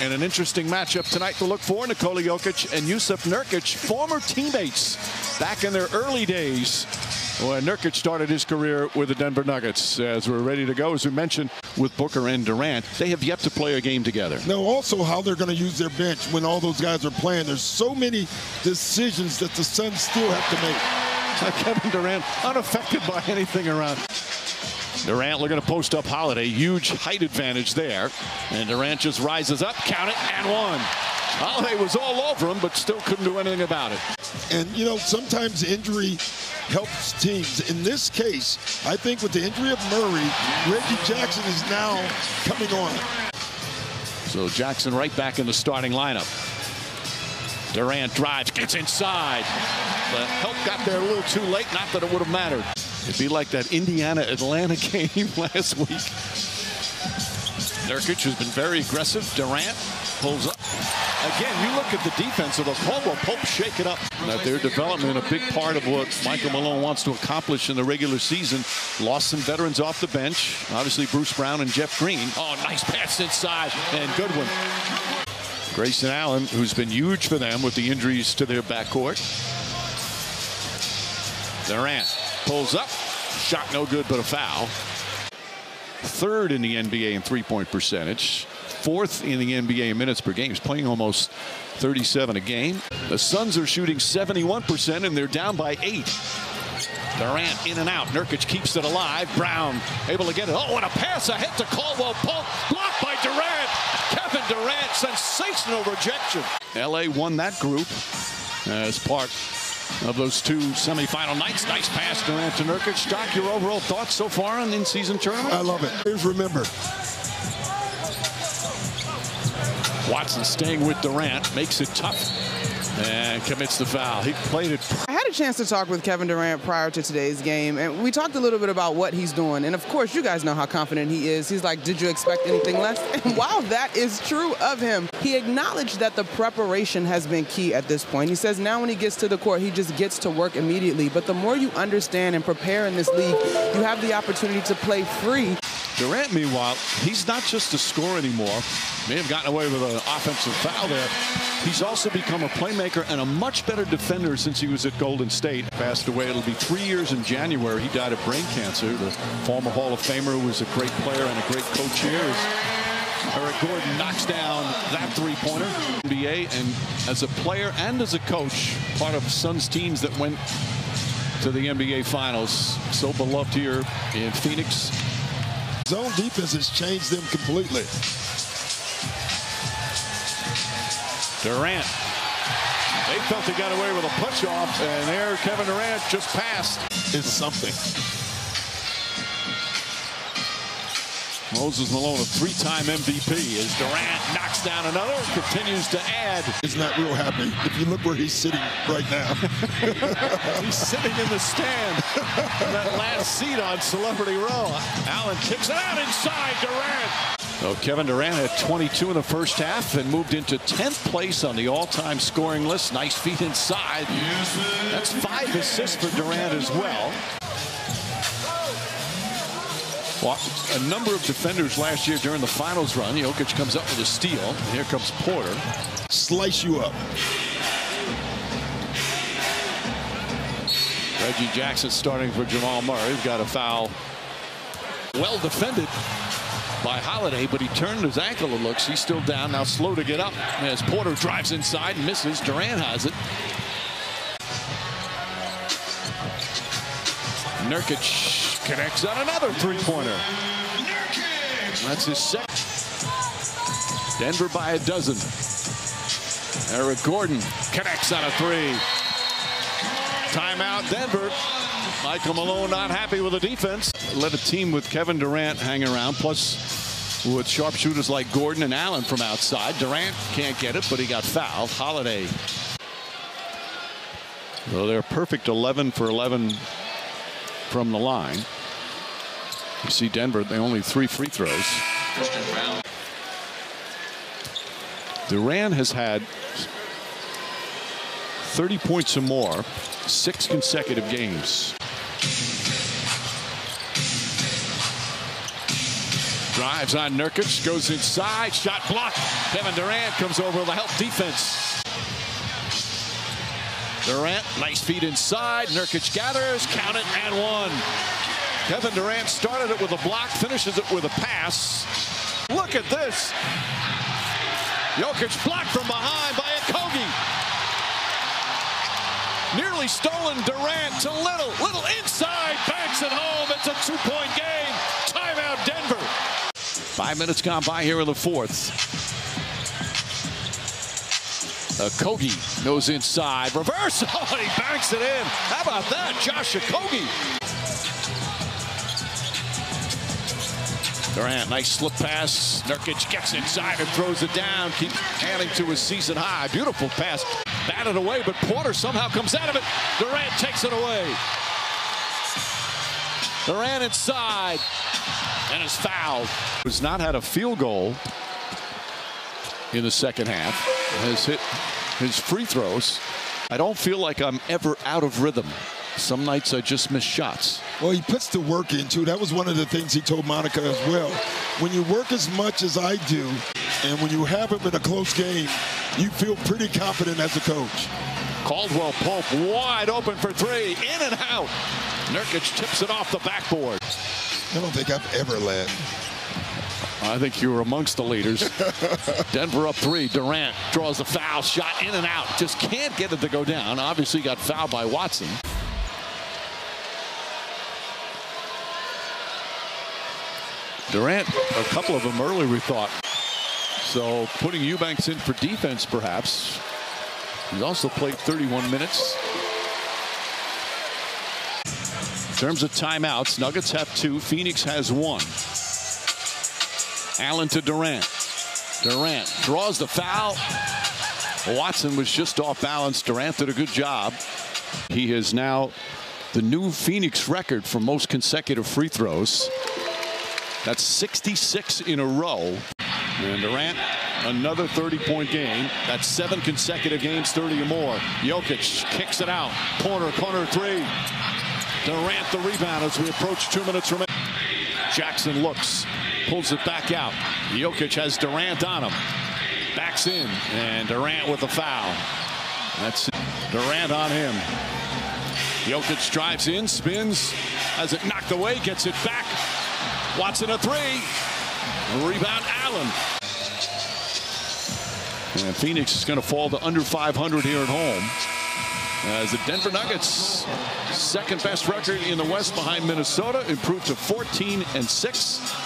And an interesting matchup tonight to look for. Nikola Jokic and Yusuf Nurkic, former teammates back in their early days when Nurkic started his career with the Denver Nuggets. As we're ready to go, as we mentioned, with Booker and Durant, they have yet to play a game together. No, also how they're going to use their bench when all those guys are playing. There's so many decisions that the Suns still have to make. Kevin Durant unaffected by anything around. Durant looking to post up Holiday. Huge height advantage there. And Durant just rises up, count it, and one. Holiday was all over him, but still couldn't do anything about it. And, you know, sometimes injury helps teams. In this case, I think with the injury of Murray, Reggie Jackson is now coming on. So Jackson right back in the starting lineup. Durant drives, gets inside. The help got there a little too late. Not that it would have mattered. It'd be like that Indiana-Atlanta game last week. Nurkic has been very aggressive. Durant pulls up. Again, you look at the defense of the Caldwell Pope shake it up. That their development, a big part of what Michael Malone wants to accomplish in the regular season. Lost some veterans off the bench. Obviously, Bruce Brown and Jeff Green. Oh, nice pass inside, and good one. Grayson Allen, who's been huge for them with the injuries to their backcourt. Durant pulls up. Shot no good, but a foul. Third in the NBA in three-point percentage. Fourth in the NBA in minutes per game. He's playing almost 37 a game. The Suns are shooting 71%, and they're down by eight. Durant in and out. Nurkic keeps it alive. Brown able to get it. Oh, and a pass ahead to Caldwell Pope. Blocked by Durant. Kevin Durant, sensational rejection. LA won that group as part of those two semifinal nights. Nice pass, Durant to Nurkic. Doc, your overall thoughts so far on in-season tournament? I love it. Here's remember. Watson staying with Durant, makes it tough, and commits the foul. He played it. I had a chance to talk with Kevin Durant prior to today's game, and we talked a little bit about what he's doing. And of course, you guys know how confident he is. He's like, Did you expect anything less? And while that is true of him, he acknowledged that the preparation has been key at this point. He says now when he gets to the court, he just gets to work immediately. But the more you understand and prepare in this league, you have the opportunity to play free. Durant, meanwhile, he's not just a scorer anymore. May have gotten away with an offensive foul there. He's also become a playmaker and a much better defender since he was at Golden State. Passed away. It'll be three years in January. He died of brain cancer. The former Hall of Famer who was a great player and a great coach here. Eric Gordon knocks down that three-pointer. NBA and as a player and as a coach, part of Suns teams that went to the NBA Finals. So beloved here in Phoenix. Zone defense has changed them completely. Durant. They felt they got away with a push-off, and there Kevin Durant just passed. It's something. Moses Malone, a three-time MVP, as Durant knocks down another, continues to add. He's not that real happy. If you look where he's sitting right now. he's sitting in the stand. that last seat on Celebrity Row. Allen kicks it out inside Durant. So Kevin Durant had 22 in the first half and moved into 10th place on the all-time scoring list. Nice feet inside. That's five assists for Durant as well. Well, a number of defenders last year during the finals run. Jokic comes up with a steal. And here comes Porter. Slice you up. Reggie Jackson starting for Jamal Murray. He's got a foul. Well defended by Holiday, but he turned his ankle, it looks. He's still down, now slow to get up. As Porter drives inside and misses, Durant has it. Nurkic connects on another three-pointer. That's his second. Denver by a dozen. Eric Gordon connects on a three. Timeout, Denver. Michael Malone not happy with the defense. Let a team with Kevin Durant hang around, plus with sharpshooters like Gordon and Allen from outside. Durant can't get it, but he got fouled. Holiday. So they're perfect 11 for 11 from the line. You see Denver, they only three free throws. Durant has had 30 points or more, six consecutive games. Drives on Nurkic, goes inside, shot blocked. Kevin Durant comes over to help defense. Durant, nice feed inside. Nurkic gathers, count it, and one. Kevin Durant started it with a block, finishes it with a pass. Look at this. Jokic blocked from behind by Okogie. Nearly stolen Durant to Little. Little inside, banks it home. It's a two-point game. Timeout Denver. Five minutes gone by here in the fourth. Uh, Okogie goes inside. Reverse. Oh, he banks it in. How about that? Josh Okogie. Durant, nice slip pass. Nurkic gets inside and throws it down. Keeps adding to his season high. Beautiful pass. Batted away, but Porter somehow comes out of it. Durant takes it away. Durant inside and is fouled. Has not had a field goal in the second half. Has hit his free throws. I don't feel like I'm ever out of rhythm. Some nights I just miss shots. Well, he puts the work into. That was one of the things he told Monica as well. When you work as much as I do, and when you have him in a close game, you feel pretty confident as a coach. Caldwell Pope wide open for three, in and out. Nurkic tips it off the backboard. I don't think I've ever led. I think you were amongst the leaders. Denver up three. Durant draws the foul shot in and out. Just can't get it to go down. Obviously got fouled by Watson. Durant, a couple of them early we thought. So putting Eubanks in for defense perhaps. He's also played 31 minutes. In terms of timeouts, Nuggets have two. Phoenix has one. Allen to Durant. Durant draws the foul. Watson was just off balance. Durant did a good job. He is now the new Phoenix record for most consecutive free throws. That's 66 in a row. And Durant, another 30-point game. That's seven consecutive games, 30 or more. Jokic kicks it out. Corner, corner three. Durant the rebound as we approach two minutes remaining. Jackson looks, pulls it back out. Jokic has Durant on him. Backs in, and Durant with a foul. That's Durant on him. Jokic drives in, spins, has it knocked away, gets it back. Watson a three. Rebound And Phoenix is going to fall to under 500 here at home. As the Denver Nuggets, second best record in the West behind Minnesota, improved to 14 and 6.